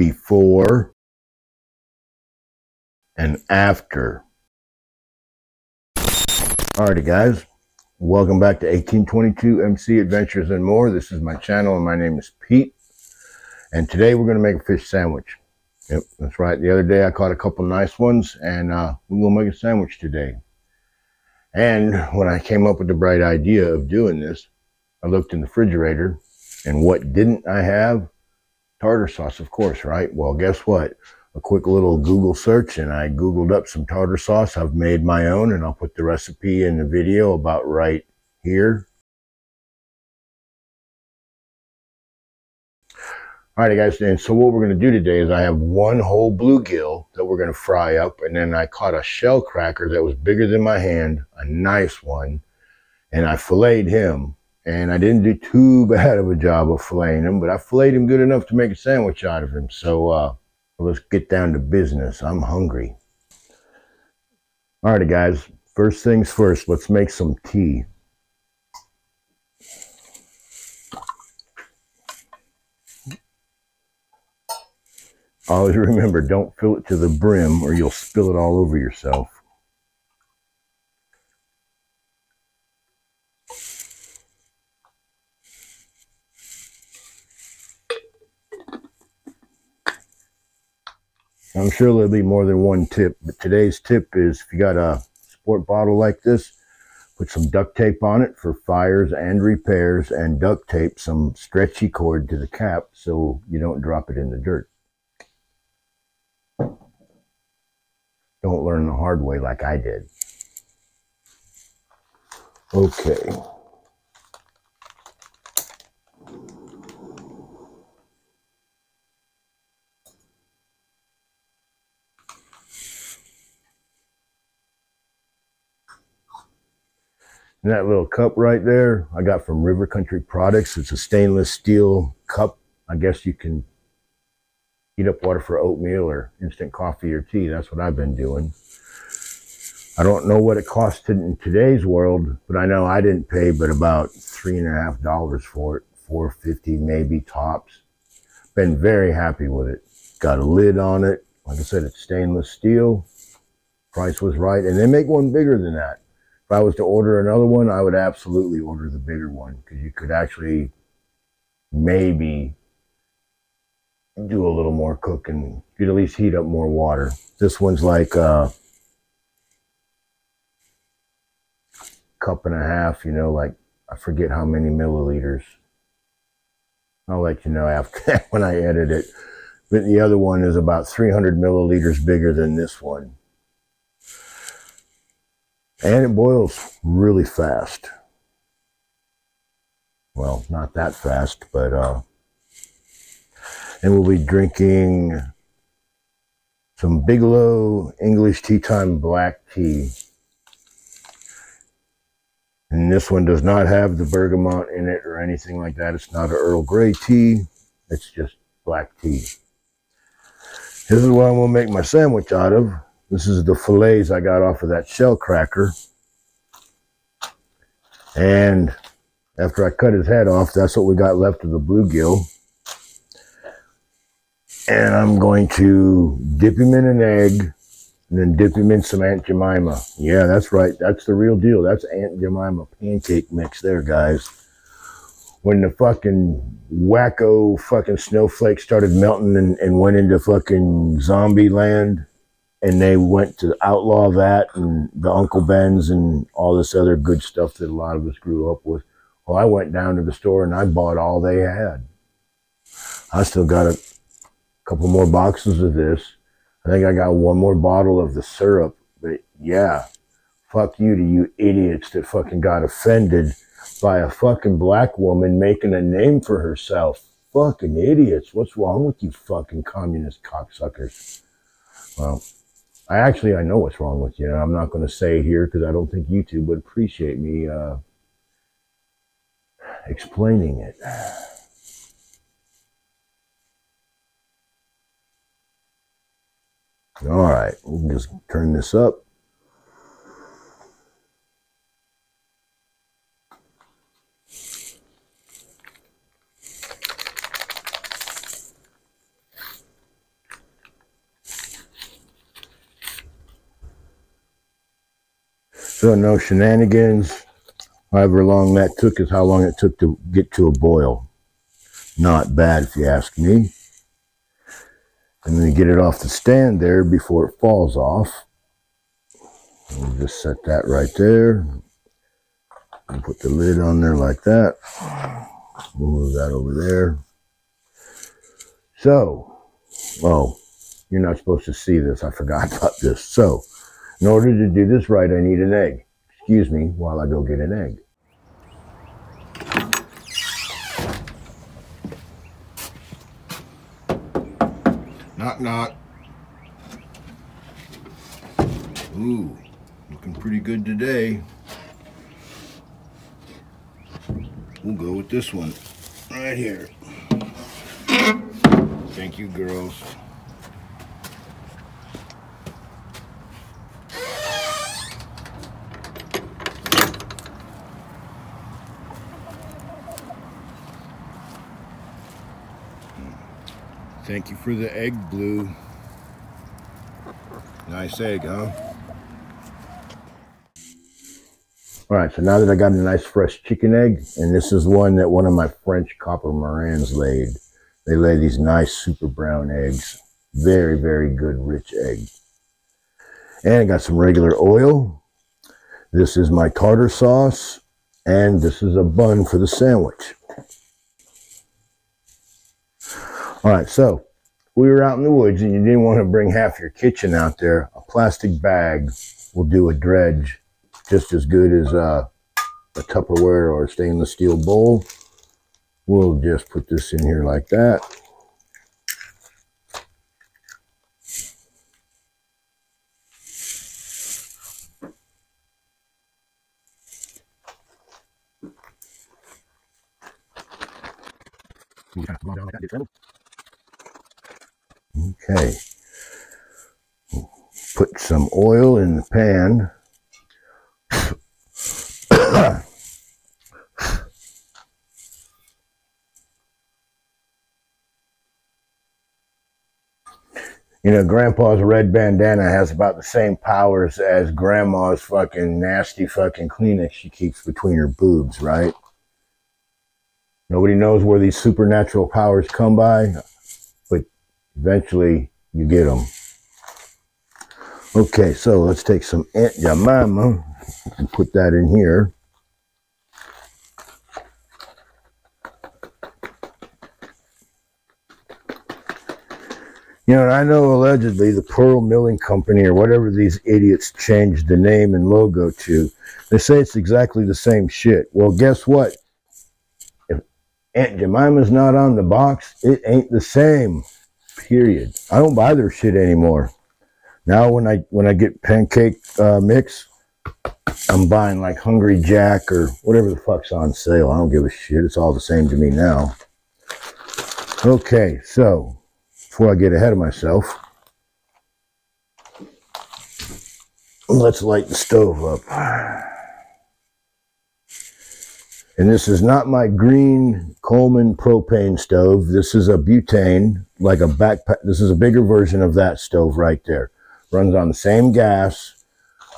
before and after. Alrighty, guys. Welcome back to 1822 MC Adventures and More. This is my channel, and my name is Pete. And today we're going to make a fish sandwich. Yep, that's right. The other day I caught a couple nice ones, and uh, we're to make a sandwich today. And when I came up with the bright idea of doing this, I looked in the refrigerator, and what didn't I have? Tartar sauce, of course, right? Well, guess what? A quick little Google search, and I Googled up some tartar sauce. I've made my own, and I'll put the recipe in the video about right here. All right, guys, and so what we're going to do today is I have one whole bluegill that we're going to fry up, and then I caught a shell cracker that was bigger than my hand, a nice one, and I filleted him, and I didn't do too bad of a job of filleting him, but I filleted him good enough to make a sandwich out of him, so uh, let's get down to business. I'm hungry. All right, guys, first things first, let's make some tea. Always remember, don't fill it to the brim or you'll spill it all over yourself. I'm sure there'll be more than one tip, but today's tip is if you got a sport bottle like this, put some duct tape on it for fires and repairs and duct tape some stretchy cord to the cap so you don't drop it in the dirt. Don't learn the hard way like I did. Okay. And that little cup right there, I got from River Country Products. It's a stainless steel cup. I guess you can heat up water for oatmeal or instant coffee or tea. That's what I've been doing. I don't know what it costs in today's world, but I know I didn't pay but about three and a half dollars for it, four fifty maybe tops. Been very happy with it. Got a lid on it. Like I said, it's stainless steel. Price was right, and they make one bigger than that. If I was to order another one, I would absolutely order the bigger one because you could actually maybe do a little more cooking. You'd at least heat up more water. This one's like a cup and a half, you know, like I forget how many milliliters. I'll let you know after when I edit it. But the other one is about 300 milliliters bigger than this one. And it boils really fast. Well, not that fast, but uh, and we'll be drinking some Bigelow English Tea Time Black Tea. And this one does not have the bergamot in it or anything like that. It's not an Earl Grey tea. It's just black tea. This is what I'm going to make my sandwich out of. This is the fillets I got off of that shell cracker. And after I cut his head off, that's what we got left of the bluegill and I'm going to dip him in an egg and then dip him in some Aunt Jemima. Yeah, that's right. That's the real deal. That's Aunt Jemima pancake mix there, guys. When the fucking wacko fucking snowflakes started melting and, and went into fucking zombie land and they went to outlaw that and the Uncle Ben's and all this other good stuff that a lot of us grew up with. Well, I went down to the store and I bought all they had. I still got a couple more boxes of this. I think I got one more bottle of the syrup. But yeah, fuck you to you idiots that fucking got offended by a fucking black woman making a name for herself. Fucking idiots. What's wrong with you fucking communist cocksuckers? Well, I actually, I know what's wrong with you. And I'm not going to say here because I don't think YouTube would appreciate me uh, explaining it. All right, we'll just turn this up. No shenanigans. However long that took is how long it took to get to a boil. Not bad if you ask me. And then get it off the stand there before it falls off. We'll just set that right there. And put the lid on there like that. We'll move that over there. So, oh, you're not supposed to see this. I forgot about this. So, in order to do this right, I need an egg. Excuse me while I go get an egg. Knock, knock. Ooh, looking pretty good today. We'll go with this one right here. Thank you, girls. Thank you for the egg blue. Nice egg, huh? All right, so now that I got a nice fresh chicken egg, and this is one that one of my French copper Marans laid. They lay these nice super brown eggs. Very, very good rich egg. And I got some regular oil. This is my tartar sauce. And this is a bun for the sandwich. All right, so we were out in the woods and you didn't want to bring half your kitchen out there. A plastic bag will do a dredge just as good as uh, a Tupperware or a stainless steel bowl. We'll just put this in here like that. Okay. Put some oil in the pan. you know, grandpa's red bandana has about the same powers as grandma's fucking nasty fucking Kleenex she keeps between her boobs, right? Nobody knows where these supernatural powers come by, eventually you get them. Okay, so let's take some Aunt Jemima and put that in here. You know, I know allegedly the Pearl Milling Company or whatever these idiots changed the name and logo to, they say it's exactly the same shit. Well, guess what? If Aunt Jemima's not on the box, it ain't the same. Period. I don't buy their shit anymore. Now when I when I get pancake uh, mix, I'm buying like Hungry Jack or whatever the fuck's on sale. I don't give a shit. It's all the same to me now. Okay, so before I get ahead of myself, let's light the stove up. And this is not my green Coleman propane stove. This is a butane, like a backpack. This is a bigger version of that stove right there. Runs on the same gas.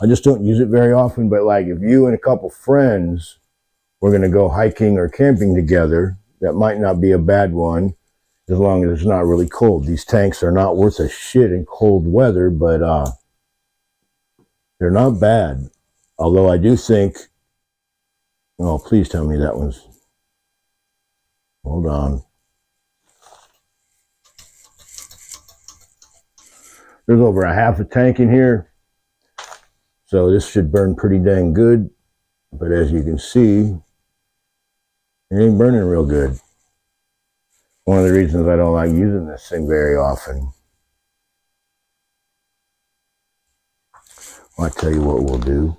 I just don't use it very often, but like if you and a couple friends were going to go hiking or camping together, that might not be a bad one as long as it's not really cold. These tanks are not worth a shit in cold weather, but uh, they're not bad. Although I do think, oh, please tell me that one's, hold on. There's over a half a tank in here. So this should burn pretty dang good. But as you can see, it ain't burning real good one of the reasons I don't like using this thing very often. I'll tell you what we'll do.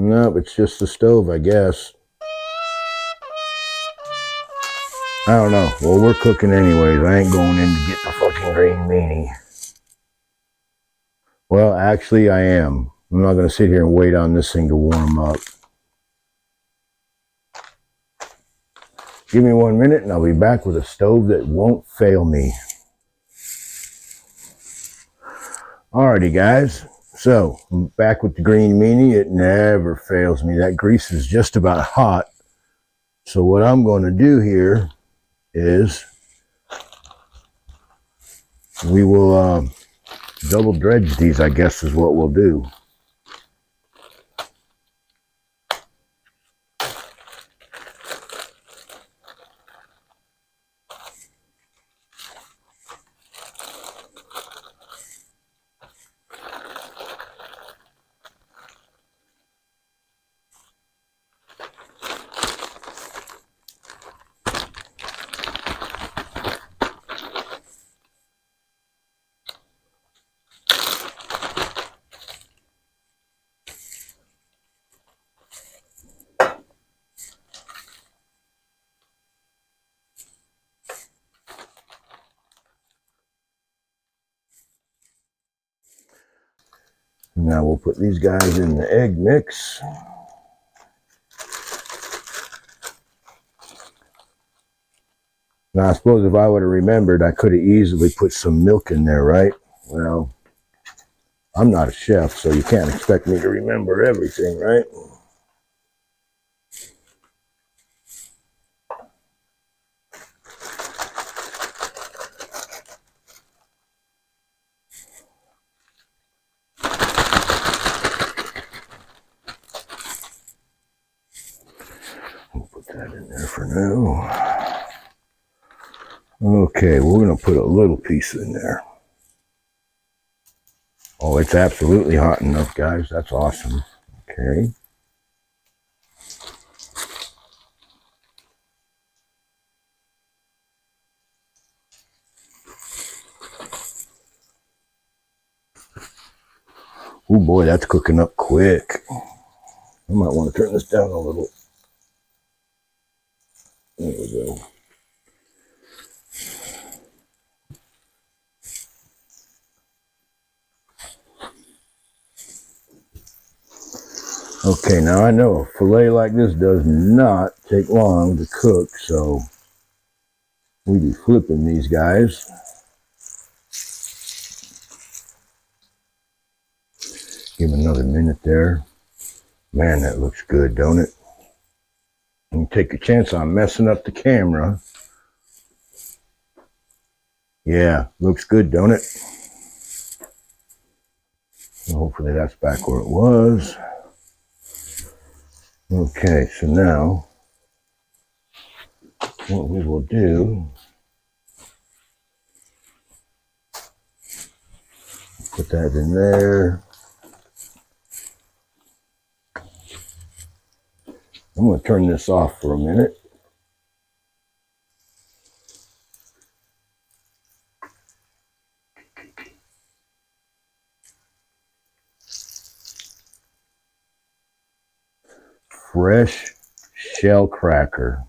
Nope, it's just the stove, I guess. I don't know. Well, we're cooking anyways. I ain't going in to get the fucking green meanie. Well, actually, I am. I'm not going to sit here and wait on this thing to warm up. Give me one minute and I'll be back with a stove that won't fail me. Alrighty guys, So, back with the green meanie, it never fails me. That grease is just about hot. So what I'm going to do here is we will uh, double dredge these, I guess is what we'll do. Now we'll put these guys in the egg mix. Now I suppose if I would have remembered, I could have easily put some milk in there, right? Well, I'm not a chef, so you can't expect me to remember everything, right? that now. Okay, we're going to put a little piece in there. Oh, it's absolutely hot enough, guys. That's awesome. Okay. Oh boy, that's cooking up quick. I might want to turn this down a little. There we go. Okay, now I know a filet like this does not take long to cook, so we be flipping these guys. Give another minute there. Man, that looks good, don't it? And take a chance on messing up the camera. Yeah, looks good, don't it? hopefully that's back where it was. Okay, so now what we will do, put that in there. I'm going to turn this off for a minute. Fresh shell cracker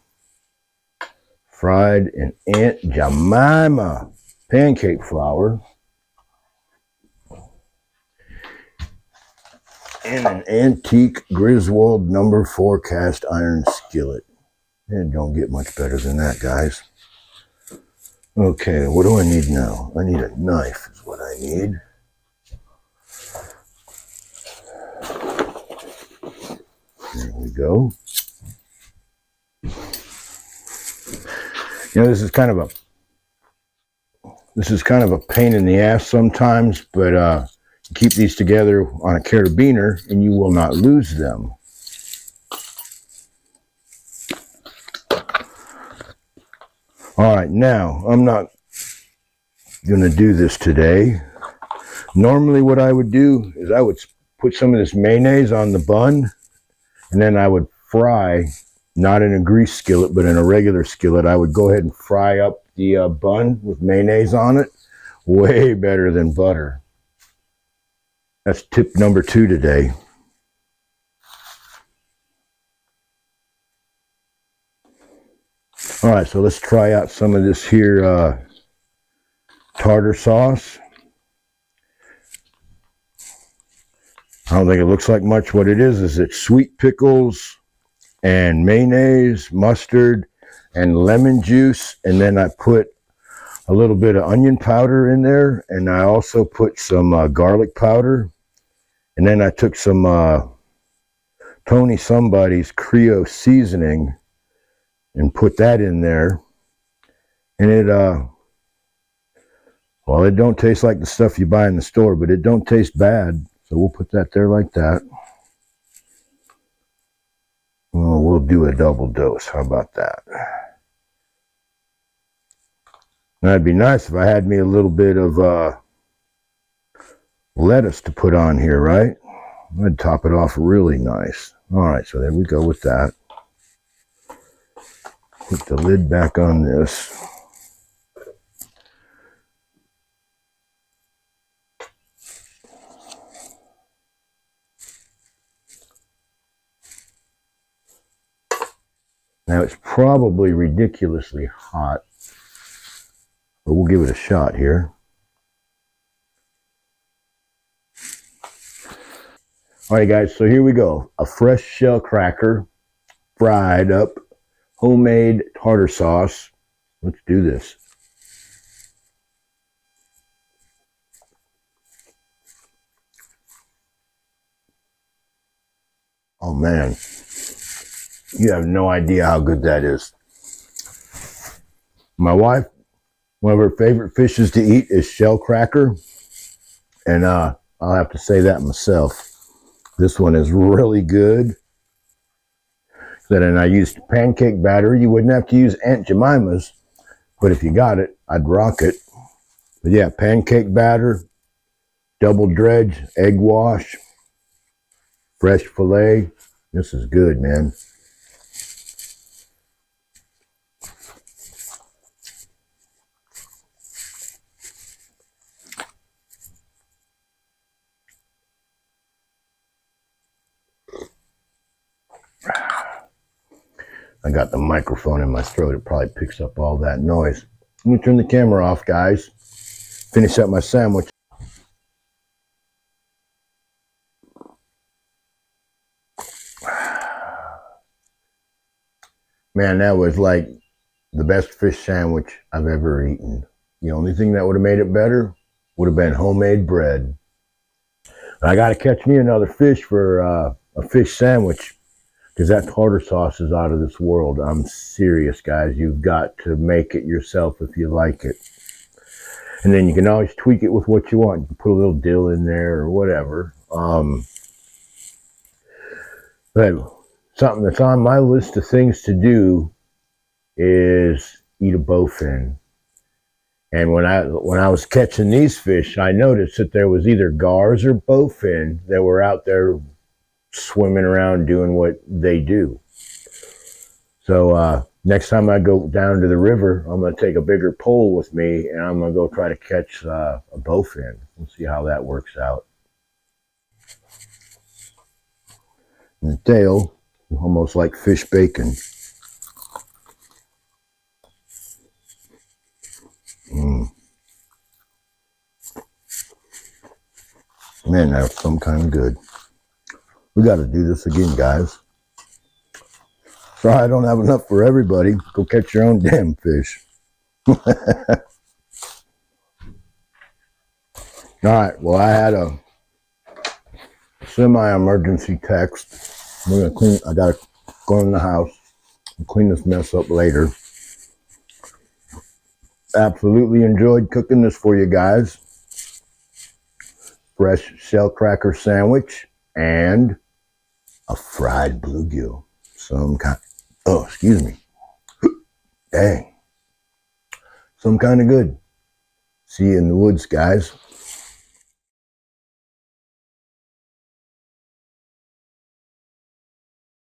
fried in Aunt Jemima pancake flour. And an antique Griswold number four cast iron skillet. And don't get much better than that, guys. Okay, what do I need now? I need a knife is what I need. There we go. You know, this is kind of a this is kind of a pain in the ass sometimes, but uh keep these together on a carabiner and you will not lose them. All right, now I'm not going to do this today. Normally what I would do is I would put some of this mayonnaise on the bun and then I would fry, not in a grease skillet, but in a regular skillet. I would go ahead and fry up the uh, bun with mayonnaise on it. Way better than butter. That's tip number two today. All right, so let's try out some of this here uh, tartar sauce. I don't think it looks like much. What it is, is it's sweet pickles and mayonnaise, mustard, and lemon juice. And then I put a little bit of onion powder in there. And I also put some uh, garlic powder And then I took some uh, Tony Somebody's Creole seasoning and put that in there. And it, uh, well, it don't taste like the stuff you buy in the store, but it don't taste bad. So we'll put that there like that. Well, we'll do a double dose. How about that? That'd be nice if I had me a little bit of uh, lettuce to put on here, right? I'd top it off really nice. All right, so there we go with that. Put the lid back on this. Now it's probably ridiculously hot, but we'll give it a shot here. All right, guys, so here we go. A fresh shell cracker, fried up, homemade tartar sauce. Let's do this. Oh, man. You have no idea how good that is. My wife, one of her favorite fishes to eat is shell cracker. And uh, I'll have to say that myself. This one is really good. Then and I used pancake batter. You wouldn't have to use Aunt Jemima's, but if you got it, I'd rock it. But yeah, pancake batter, double dredge, egg wash, fresh filet. This is good, man. I got the microphone in my throat. It probably picks up all that noise. Let me turn the camera off, guys. Finish up my sandwich. Man, that was like the best fish sandwich I've ever eaten. The only thing that would have made it better would have been homemade bread. I got to catch me another fish for uh, a fish sandwich because that tartar sauce is out of this world. I'm serious, guys. You've got to make it yourself if you like it. And then you can always tweak it with what you want. You can put a little dill in there or whatever. Um, but something that's on my list of things to do is eat a bowfin. And when I when I was catching these fish, I noticed that there was either gars or bowfin that were out there swimming around doing what they do. So uh, next time I go down to the river, I'm going to take a bigger pole with me and I'm going to go try to catch uh, a bowfin. We'll see how that works out. And the tail, almost like fish bacon. Mm. Man, that's some kind of good. We got to do this again, guys. Sorry I don't have enough for everybody. Go catch your own damn fish. All right. Well, I had a semi-emergency text. We're gonna clean. I gotta go in the house and clean this mess up later. Absolutely enjoyed cooking this for you guys. Fresh shell cracker sandwich and a fried bluegill. Some kind, oh, excuse me. Dang. Some kind of good. See you in the woods, guys.